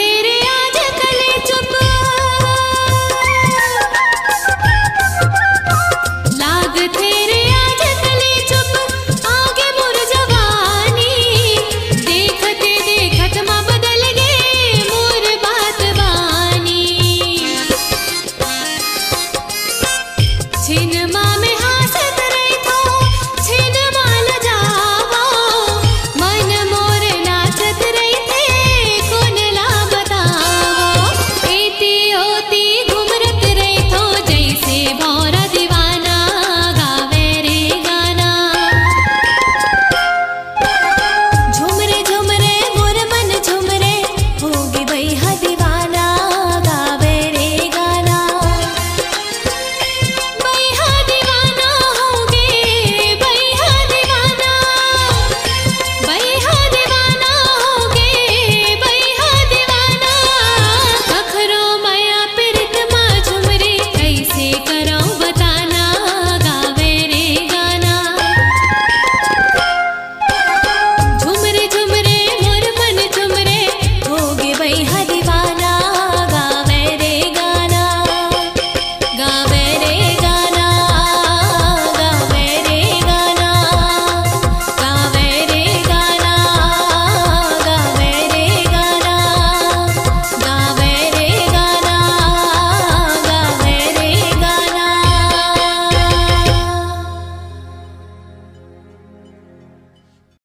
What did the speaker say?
अंधेरे आ